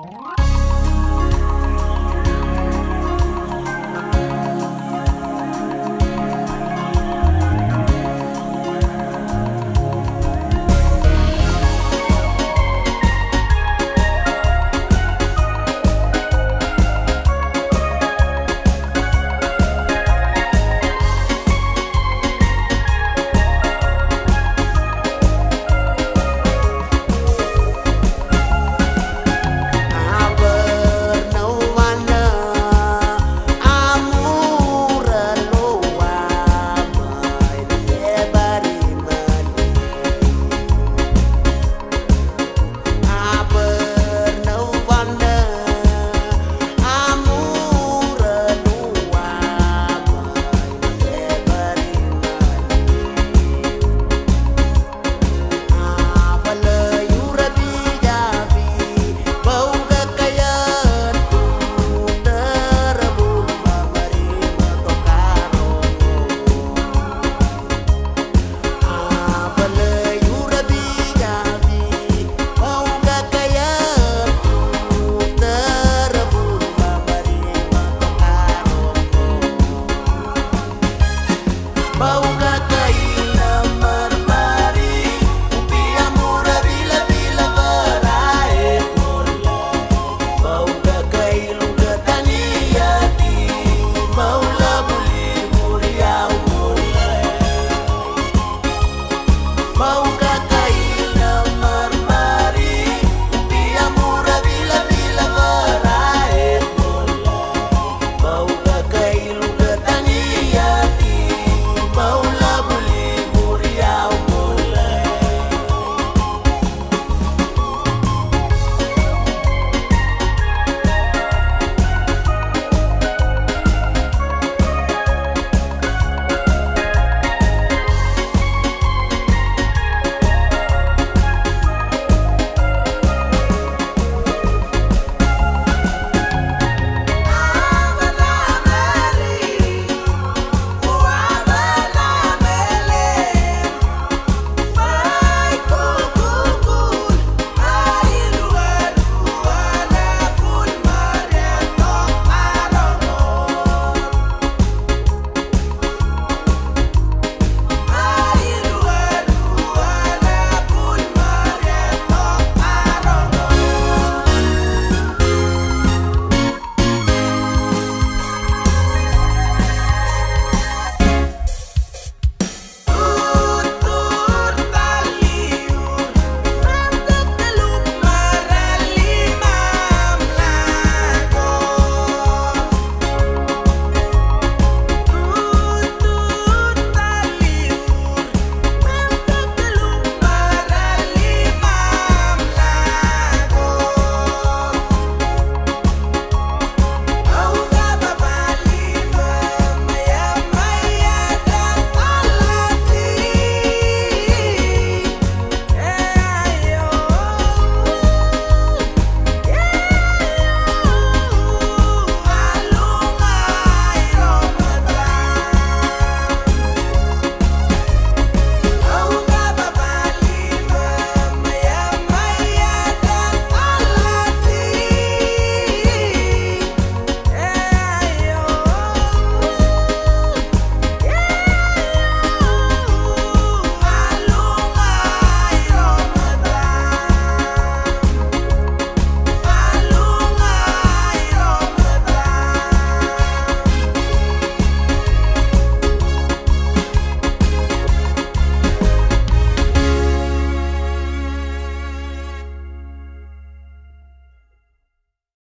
What?